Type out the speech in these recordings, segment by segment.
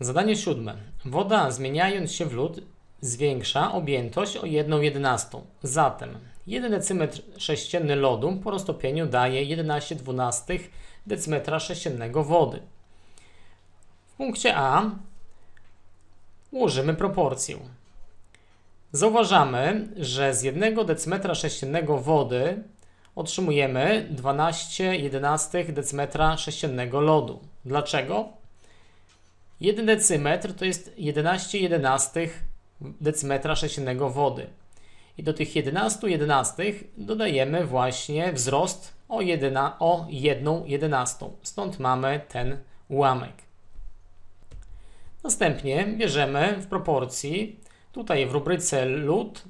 Zadanie siódme. Woda zmieniając się w lód zwiększa objętość o 1 jedenastą. Zatem 1 decymetr sześcienny lodu po roztopieniu daje 11 dwunastych decymetra sześciennego wody. W punkcie A ułożymy proporcję. Zauważamy, że z 1 decymetra sześciennego wody otrzymujemy 12 jedenastych decymetra sześciennego lodu. Dlaczego? 1 decymetr to jest 11 jedenastych decymetra sześciennego wody. I do tych 11 jedenastych dodajemy właśnie wzrost o, jedyna, o 1 jedenastą. Stąd mamy ten ułamek. Następnie bierzemy w proporcji, tutaj w rubryce lód,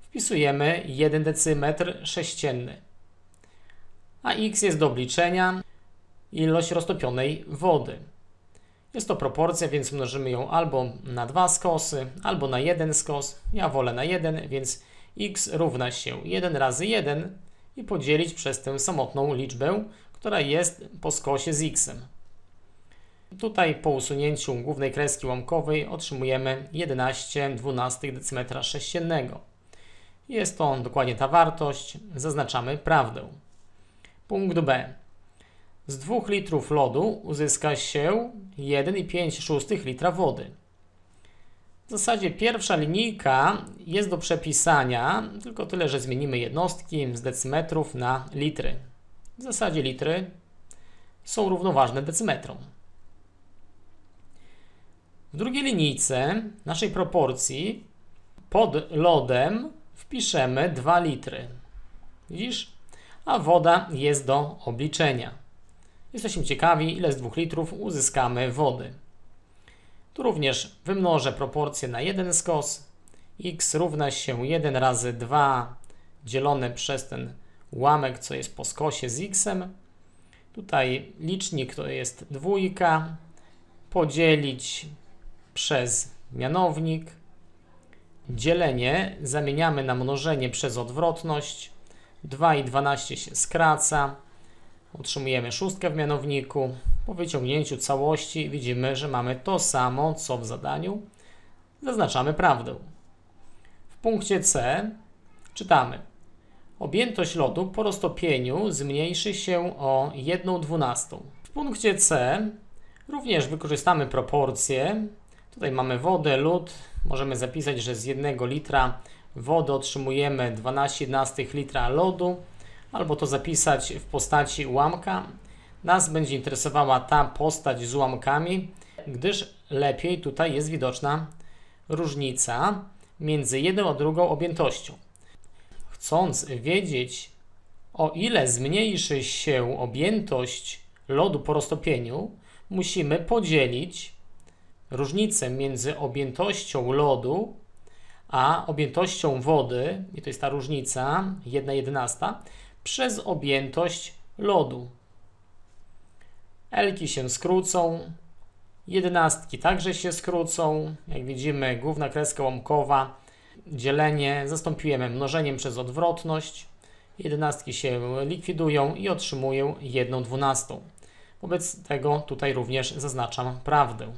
wpisujemy 1 decymetr sześcienny. A x jest do obliczenia ilość roztopionej wody. Jest to proporcja, więc mnożymy ją albo na dwa skosy, albo na jeden skos. Ja wolę na jeden, więc x równa się 1 razy 1 i podzielić przez tę samotną liczbę, która jest po skosie z x. Tutaj po usunięciu głównej kreski łamkowej otrzymujemy 11 12 decymetra sześciennego. Jest to dokładnie ta wartość. Zaznaczamy prawdę. Punkt B. Z 2 litrów lodu uzyska się 1,5 litra wody. W zasadzie pierwsza linijka jest do przepisania, tylko tyle, że zmienimy jednostki z decymetrów na litry. W zasadzie litry są równoważne decymetrom. W drugiej linijce naszej proporcji pod lodem wpiszemy 2 litry. Widzisz? A woda jest do obliczenia. Jesteśmy ciekawi, ile z 2 litrów uzyskamy wody. Tu również wymnożę proporcję na jeden skos. x równa się 1 razy 2 dzielone przez ten ułamek, co jest po skosie z x. Tutaj licznik to jest dwójka. Podzielić przez mianownik. Dzielenie zamieniamy na mnożenie przez odwrotność. 2 i 12 się skraca. Utrzymujemy szóstkę w mianowniku. Po wyciągnięciu całości widzimy, że mamy to samo, co w zadaniu. Zaznaczamy prawdę. W punkcie C czytamy. Objętość lodu po roztopieniu zmniejszy się o 1 dwunastą. W punkcie C również wykorzystamy proporcje. Tutaj mamy wodę, lód. Możemy zapisać, że z 1 litra wody otrzymujemy 12 litra lodu albo to zapisać w postaci ułamka. Nas będzie interesowała ta postać z ułamkami, gdyż lepiej tutaj jest widoczna różnica między jedną a drugą objętością. Chcąc wiedzieć, o ile zmniejszy się objętość lodu po roztopieniu, musimy podzielić różnicę między objętością lodu a objętością wody, i to jest ta różnica, 1 jedenasta, przez objętość lodu. Elki się skrócą, jedenastki także się skrócą. Jak widzimy, główna kreska łamkowa, dzielenie zastąpiłem mnożeniem przez odwrotność. Jedenastki się likwidują i otrzymuję jedną dwunastą. Wobec tego tutaj również zaznaczam prawdę.